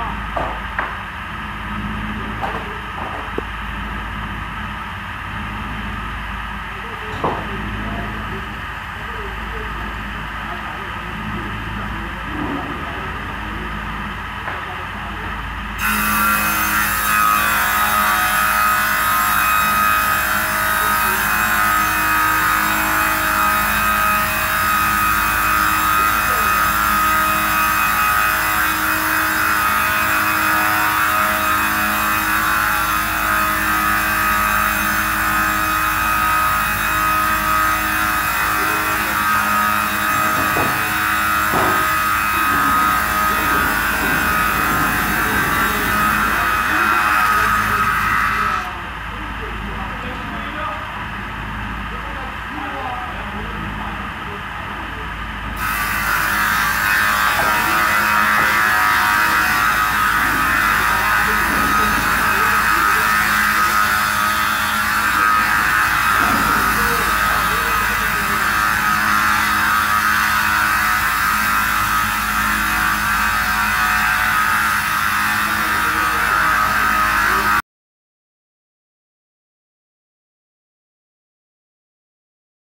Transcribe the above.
off.